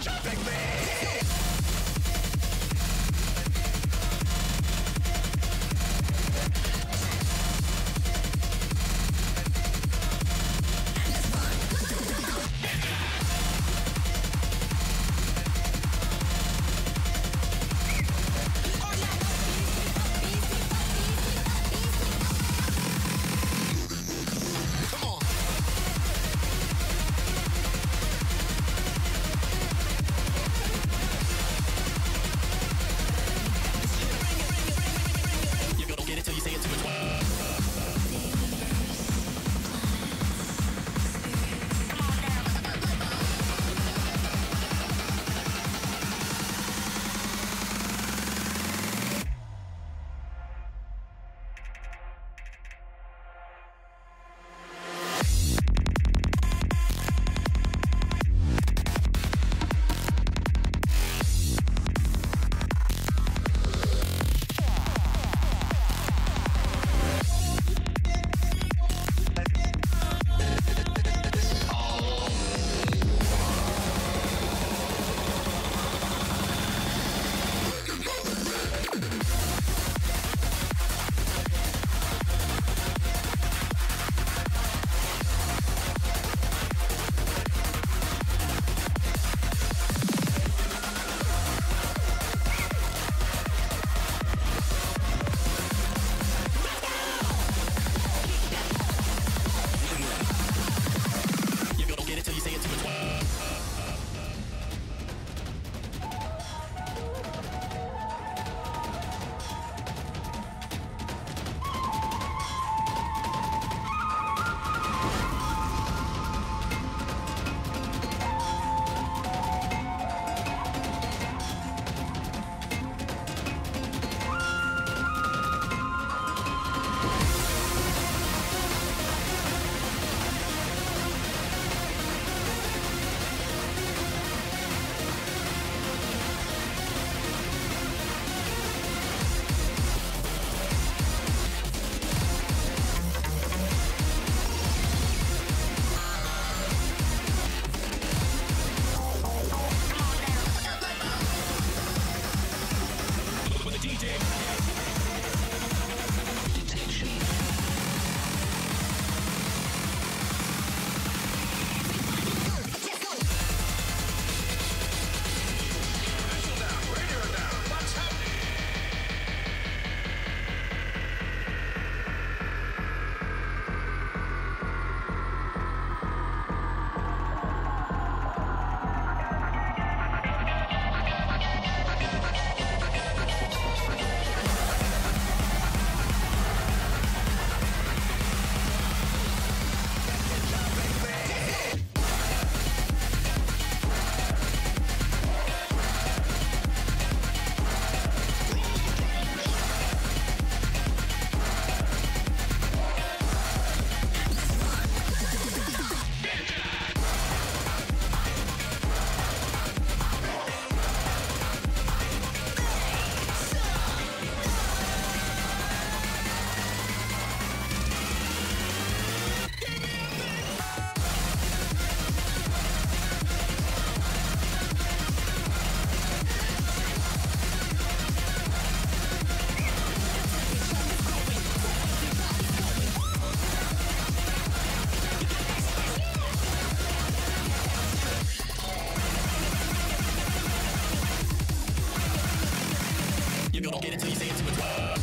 jumping. You don't get it till you say it to a